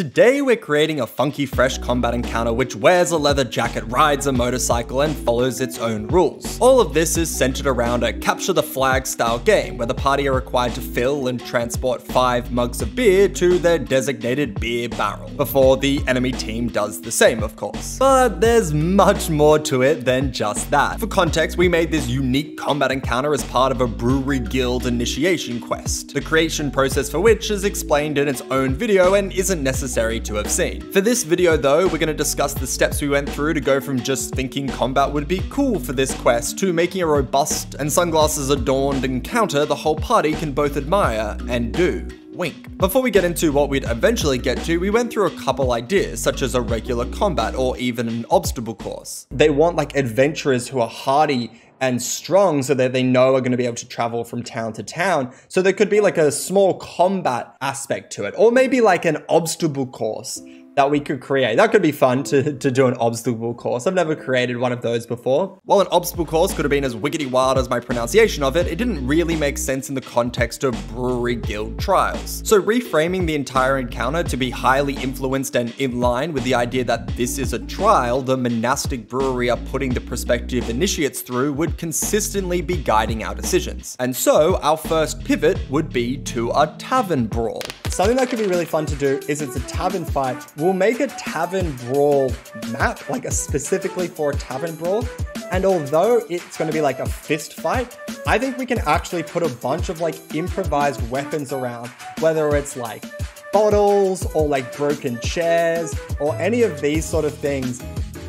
Today we're creating a funky fresh combat encounter which wears a leather jacket, rides a motorcycle, and follows its own rules. All of this is centered around a capture the flag style game where the party are required to fill and transport 5 mugs of beer to their designated beer barrel, before the enemy team does the same of course. But there's much more to it than just that. For context, we made this unique combat encounter as part of a brewery guild initiation quest, the creation process for which is explained in its own video and isn't necessary necessary to have seen. For this video though, we're going to discuss the steps we went through to go from just thinking combat would be cool for this quest to making a robust and sunglasses adorned encounter the whole party can both admire and do. Wink. Before we get into what we'd eventually get to, we went through a couple ideas, such as a regular combat or even an obstacle course. They want like adventurers who are hardy and strong so that they know are going to be able to travel from town to town. So there could be like a small combat aspect to it, or maybe like an obstacle course that we could create. That could be fun to, to do an obstacle course. I've never created one of those before. While an obstacle course could have been as wiggity wild as my pronunciation of it, it didn't really make sense in the context of brewery guild trials. So reframing the entire encounter to be highly influenced and in line with the idea that this is a trial the monastic brewery are putting the prospective initiates through would consistently be guiding our decisions. And so our first pivot would be to a tavern brawl. Something that could be really fun to do is it's a tavern fight. We'll make a tavern brawl map, like a specifically for a tavern brawl. And although it's going to be like a fist fight, I think we can actually put a bunch of like improvised weapons around, whether it's like bottles or like broken chairs or any of these sort of things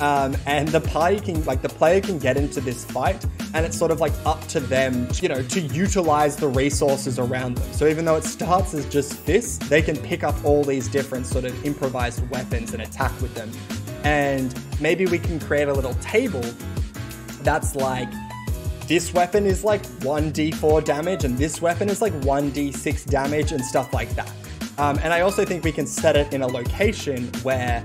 um, and the party can, like, the player can get into this fight, and it's sort of like up to them, you know, to utilize the resources around them. So even though it starts as just fists, they can pick up all these different sort of improvised weapons and attack with them. And maybe we can create a little table that's like this weapon is like 1d4 damage and this weapon is like 1d6 damage and stuff like that. Um, and I also think we can set it in a location where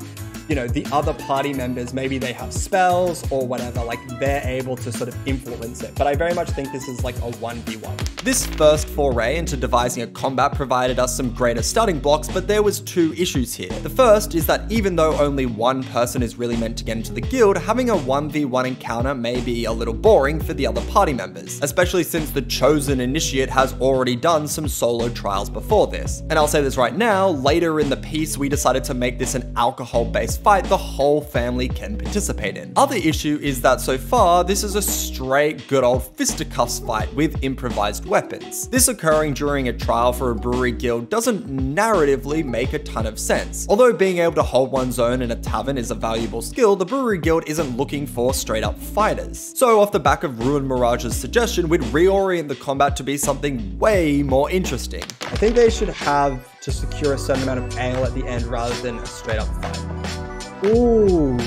you know, the other party members, maybe they have spells or whatever, like they're able to sort of influence it. But I very much think this is like a 1v1. This first foray into devising a combat provided us some greater starting blocks, but there was two issues here. The first is that even though only one person is really meant to get into the guild, having a 1v1 encounter may be a little boring for the other party members, especially since the chosen initiate has already done some solo trials before this. And I'll say this right now, later in the piece we decided to make this an alcohol-based fight the whole family can participate in. Other issue is that so far, this is a straight good old fisticuffs fight with improvised weapons. This occurring during a trial for a brewery guild doesn't narratively make a ton of sense. Although being able to hold one's own in a tavern is a valuable skill, the brewery guild isn't looking for straight up fighters. So off the back of Ruin Mirage's suggestion, we'd reorient the combat to be something way more interesting. I think they should have to secure a certain amount of ale at the end rather than a straight up fight. Ooh.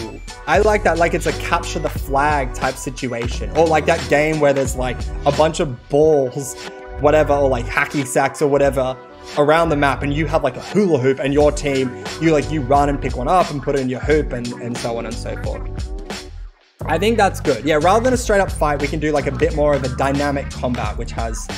I like that, like it's a capture the flag type situation. Or like that game where there's like a bunch of balls, whatever, or like hacky sacks or whatever around the map and you have like a hula hoop and your team, you like you run and pick one up and put it in your hoop and, and so on and so forth. I think that's good. Yeah, rather than a straight up fight, we can do like a bit more of a dynamic combat, which has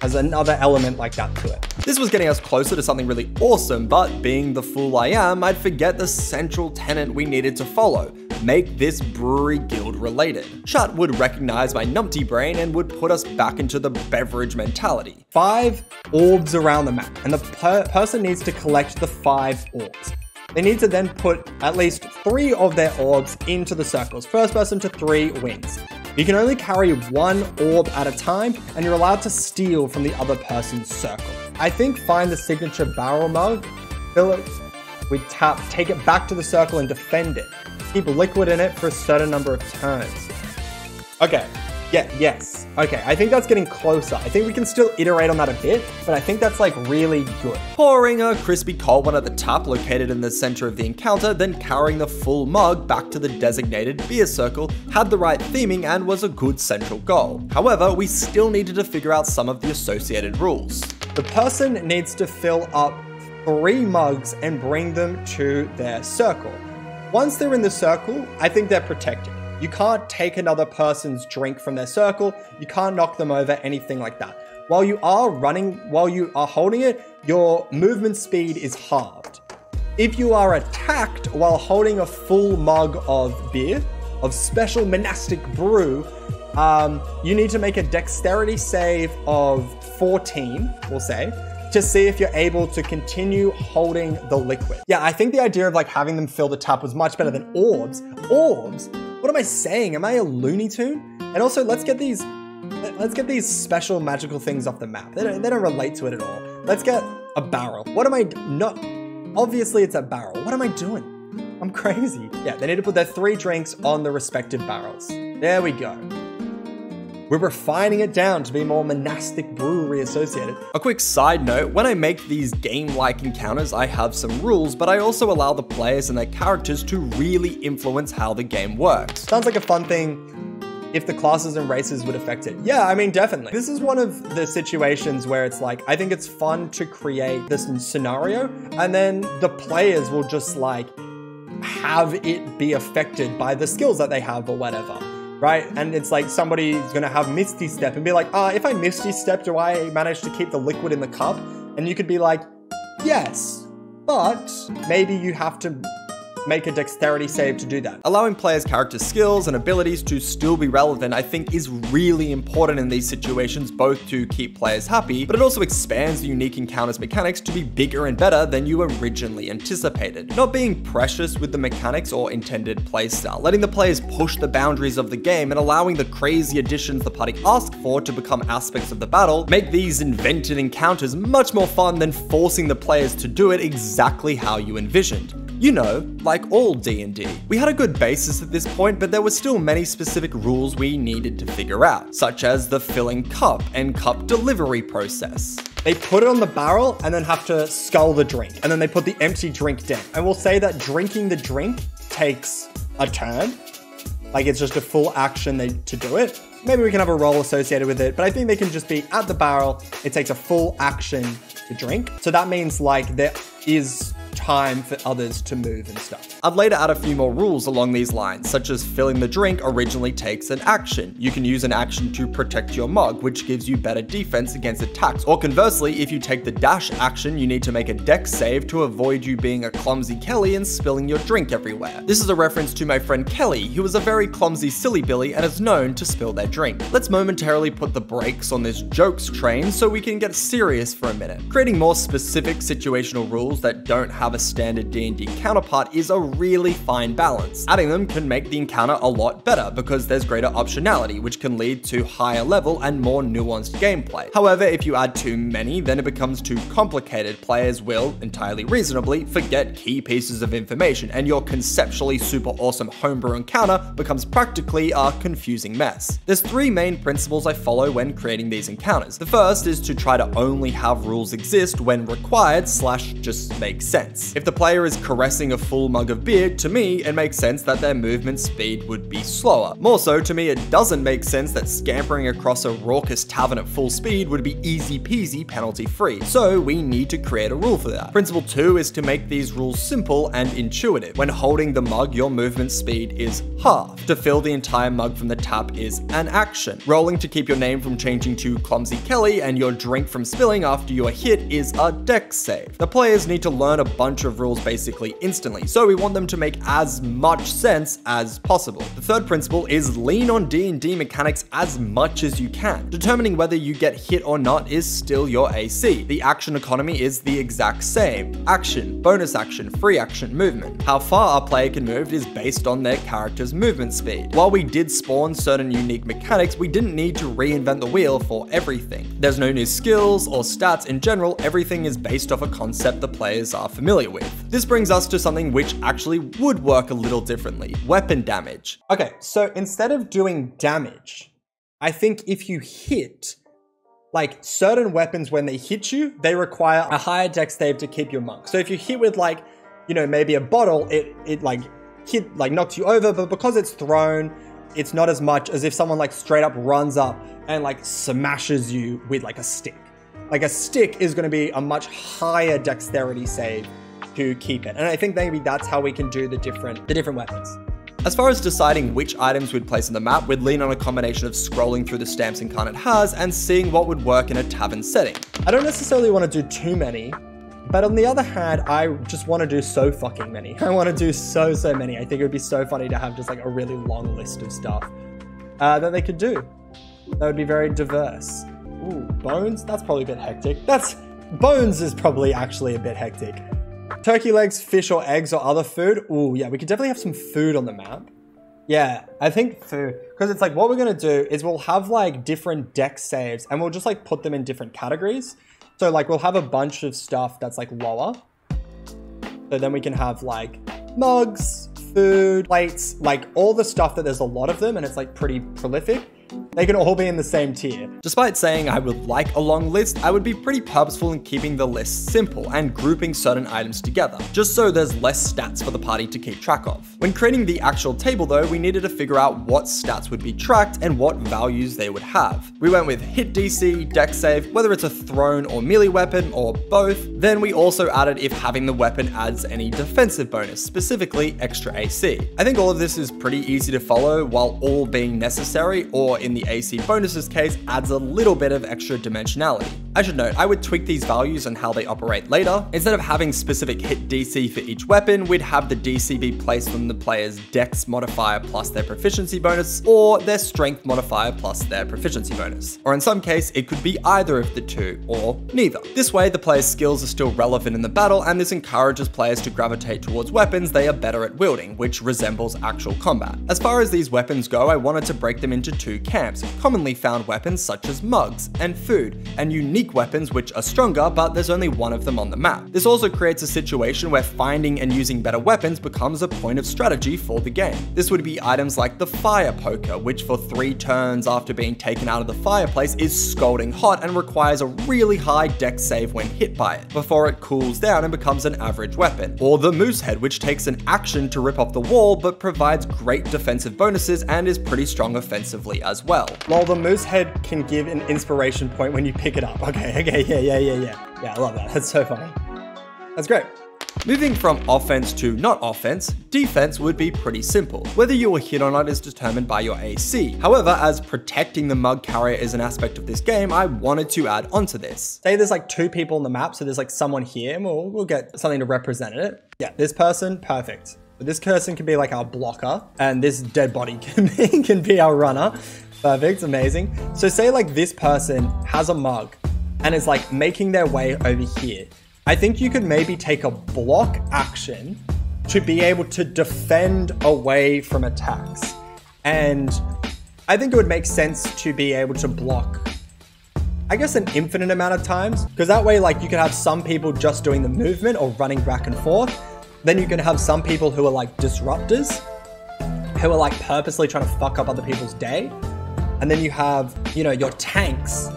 has another element like that to it. This was getting us closer to something really awesome, but being the fool I am, I'd forget the central tenet we needed to follow. Make this brewery guild related. Shut would recognize my numpty brain and would put us back into the beverage mentality. Five orbs around the map, and the per person needs to collect the five orbs. They need to then put at least three of their orbs into the circles. First person to three wins. You can only carry one orb at a time, and you're allowed to steal from the other person's circle. I think find the signature barrel mug, fill it with tap, take it back to the circle and defend it. Keep liquid in it for a certain number of turns. Okay, yeah, yes. Okay, I think that's getting closer. I think we can still iterate on that a bit, but I think that's like really good. Pouring a crispy cold one at the top located in the center of the encounter, then carrying the full mug back to the designated beer circle had the right theming and was a good central goal. However, we still needed to figure out some of the associated rules. The person needs to fill up three mugs and bring them to their circle. Once they're in the circle, I think they're protected. You can't take another person's drink from their circle. You can't knock them over, anything like that. While you are running, while you are holding it, your movement speed is halved. If you are attacked while holding a full mug of beer, of special monastic brew, um, you need to make a dexterity save of 14, we'll say, to see if you're able to continue holding the liquid. Yeah, I think the idea of like having them fill the tap was much better than orbs. Orbs? What am I saying? Am I a Looney Tune? And also, let's get these let's get these special magical things off the map. They don't, they don't relate to it at all. Let's get a barrel. What am I, not, obviously it's a barrel. What am I doing? I'm crazy. Yeah, they need to put their three drinks on the respective barrels. There we go. We're refining it down to be more monastic brewery associated. A quick side note, when I make these game-like encounters, I have some rules, but I also allow the players and their characters to really influence how the game works. Sounds like a fun thing if the classes and races would affect it. Yeah, I mean, definitely. This is one of the situations where it's like, I think it's fun to create this scenario and then the players will just like have it be affected by the skills that they have or whatever right? And it's like somebody's gonna have Misty Step and be like, ah, if I Misty Step, do I manage to keep the liquid in the cup? And you could be like, yes, but maybe you have to make a dexterity save to do that. Allowing players' character skills and abilities to still be relevant, I think is really important in these situations, both to keep players happy, but it also expands the unique encounters mechanics to be bigger and better than you originally anticipated. Not being precious with the mechanics or intended playstyle, letting the players push the boundaries of the game and allowing the crazy additions the party ask for to become aspects of the battle, make these invented encounters much more fun than forcing the players to do it exactly how you envisioned. You know, like all D&D. We had a good basis at this point, but there were still many specific rules we needed to figure out, such as the filling cup and cup delivery process. They put it on the barrel and then have to scull the drink, and then they put the empty drink down. And we'll say that drinking the drink takes a turn, like it's just a full action they, to do it. Maybe we can have a roll associated with it, but I think they can just be at the barrel. It takes a full action to drink. So that means like there is time for others to move and stuff. I'd later add a few more rules along these lines, such as filling the drink originally takes an action. You can use an action to protect your mug, which gives you better defense against attacks. Or conversely, if you take the dash action, you need to make a dex save to avoid you being a clumsy Kelly and spilling your drink everywhere. This is a reference to my friend Kelly, who is a very clumsy silly Billy and is known to spill their drink. Let's momentarily put the brakes on this jokes train so we can get serious for a minute. Creating more specific situational rules that don't have a standard D&D counterpart is a really fine balance. Adding them can make the encounter a lot better because there's greater optionality, which can lead to higher level and more nuanced gameplay. However, if you add too many, then it becomes too complicated. Players will, entirely reasonably, forget key pieces of information, and your conceptually super awesome homebrew encounter becomes practically a confusing mess. There's three main principles I follow when creating these encounters. The first is to try to only have rules exist when required slash just make sense sense. If the player is caressing a full mug of beer, to me, it makes sense that their movement speed would be slower. More so, to me, it doesn't make sense that scampering across a raucous tavern at full speed would be easy peasy penalty free. So we need to create a rule for that. Principle two is to make these rules simple and intuitive. When holding the mug, your movement speed is half. To fill the entire mug from the tap is an action. Rolling to keep your name from changing to Clumsy Kelly and your drink from spilling after you are hit is a dex save. The players need to learn a bunch of rules basically instantly, so we want them to make as much sense as possible. The third principle is lean on D&D mechanics as much as you can. Determining whether you get hit or not is still your AC. The action economy is the exact same. Action, bonus action, free action, movement. How far a player can move is based on their character's movement speed. While we did spawn certain unique mechanics, we didn't need to reinvent the wheel for everything. There's no new skills or stats in general, everything is based off a concept the players are familiar familiar with. This brings us to something which actually would work a little differently, weapon damage. Okay, so instead of doing damage, I think if you hit, like certain weapons when they hit you, they require a higher dex save to keep your monk. So if you hit with like, you know, maybe a bottle, it, it like hit, like knocks you over, but because it's thrown, it's not as much as if someone like straight up runs up and like smashes you with like a stick. Like a stick is going to be a much higher dexterity save to keep it. And I think maybe that's how we can do the different the different weapons. As far as deciding which items we'd place on the map, we'd lean on a combination of scrolling through the stamps Inkarnate has and seeing what would work in a tavern setting. I don't necessarily want to do too many, But on the other hand, I just want to do so fucking many. I want to do so, so many. I think it would be so funny to have just like a really long list of stuff uh, that they could do. That would be very diverse. Ooh, bones? That's probably a bit hectic. That's bones is probably actually a bit hectic. Turkey legs, fish or eggs or other food. Ooh, yeah, we could definitely have some food on the map. Yeah, I think food. Because it's like what we're going to do is we'll have like different dex saves and we'll just like put them in different categories. So like we'll have a bunch of stuff that's like lower. So then we can have like mugs, food, plates, like all the stuff that there's a lot of them and it's like pretty prolific. They can all be in the same tier. Despite saying I would like a long list, I would be pretty purposeful in keeping the list simple and grouping certain items together, just so there's less stats for the party to keep track of. When creating the actual table though, we needed to figure out what stats would be tracked and what values they would have. We went with hit DC, dex save, whether it's a thrown or melee weapon or both. Then we also added if having the weapon adds any defensive bonus, specifically extra AC. I think all of this is pretty easy to follow while all being necessary or in the AC bonuses case adds a little bit of extra dimensionality. I should note, I would tweak these values and how they operate later. Instead of having specific hit DC for each weapon, we'd have the DC be placed from the player's dex modifier plus their proficiency bonus, or their strength modifier plus their proficiency bonus. Or in some case, it could be either of the two, or neither. This way, the player's skills are still relevant in the battle, and this encourages players to gravitate towards weapons they are better at wielding, which resembles actual combat. As far as these weapons go, I wanted to break them into two camps, commonly found weapons such as mugs and food, and unique weapons which are stronger, but there's only one of them on the map. This also creates a situation where finding and using better weapons becomes a point of strategy for the game. This would be items like the fire poker, which for three turns after being taken out of the fireplace is scalding hot and requires a really high dex save when hit by it, before it cools down and becomes an average weapon. Or the moose head, which takes an action to rip off the wall, but provides great defensive bonuses and is pretty strong offensively as well. While the moose head can give an inspiration point when you pick it up. Okay, okay, yeah, yeah, yeah, yeah. Yeah, I love that. That's so funny. That's great. Moving from offense to not offense, defense would be pretty simple. Whether you will hit or not is determined by your AC. However, as protecting the mug carrier is an aspect of this game, I wanted to add onto this. Say there's like two people on the map, so there's like someone here, and we'll, we'll get something to represent it. Yeah, this person, perfect. But this person can be like our blocker, and this dead body can be, can be our runner. Perfect, amazing. So say like this person has a mug and is like making their way over here. I think you could maybe take a block action to be able to defend away from attacks. And I think it would make sense to be able to block, I guess, an infinite amount of times. Because that way, like, you could have some people just doing the movement or running back and forth. Then you can have some people who are like disruptors, who are like purposely trying to fuck up other people's day. And then you have, you know, your tanks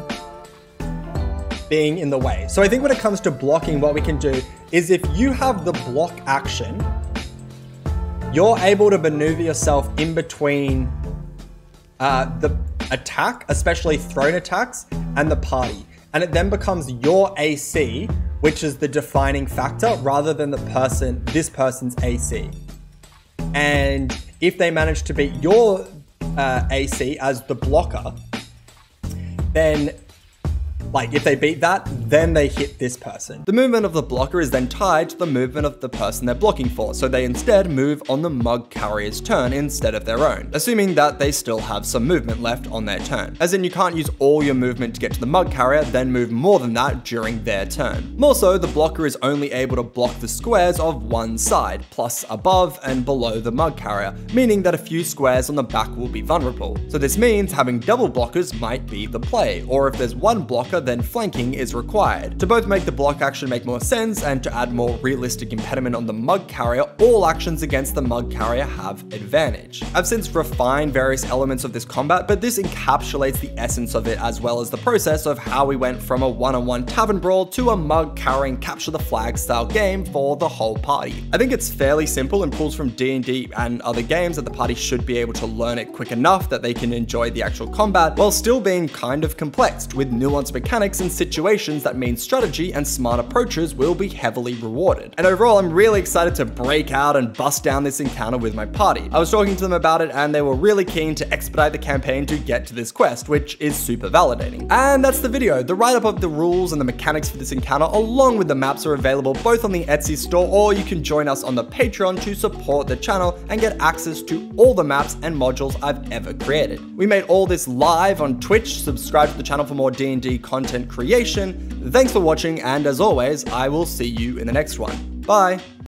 being in the way. So I think when it comes to blocking, what we can do is if you have the block action, you're able to maneuver yourself in between uh, the attack, especially thrown attacks, and the party. And it then becomes your AC, which is the defining factor, rather than the person, this person's AC. And if they manage to beat your uh, AC as the blocker, then like, if they beat that, then they hit this person. The movement of the blocker is then tied to the movement of the person they're blocking for, so they instead move on the mug carrier's turn instead of their own, assuming that they still have some movement left on their turn. As in, you can't use all your movement to get to the mug carrier, then move more than that during their turn. More so, the blocker is only able to block the squares of one side, plus above and below the mug carrier, meaning that a few squares on the back will be vulnerable. So this means having double blockers might be the play, or if there's one blocker, then flanking is required. To both make the block action make more sense and to add more realistic impediment on the mug carrier, all actions against the mug carrier have advantage. I've since refined various elements of this combat, but this encapsulates the essence of it as well as the process of how we went from a one-on-one -on -one tavern brawl to a mug carrying capture the flag style game for the whole party. I think it's fairly simple and pulls from D&D and other games that the party should be able to learn it quick enough that they can enjoy the actual combat while still being kind of complex with nuanced mechanics mechanics and situations that mean strategy and smart approaches will be heavily rewarded. And overall, I'm really excited to break out and bust down this encounter with my party. I was talking to them about it and they were really keen to expedite the campaign to get to this quest, which is super validating. And that's the video. The write-up of the rules and the mechanics for this encounter along with the maps are available both on the Etsy store or you can join us on the Patreon to support the channel and get access to all the maps and modules I've ever created. We made all this live on Twitch, subscribe to the channel for more D&D content creation. Thanks for watching and as always, I will see you in the next one. Bye!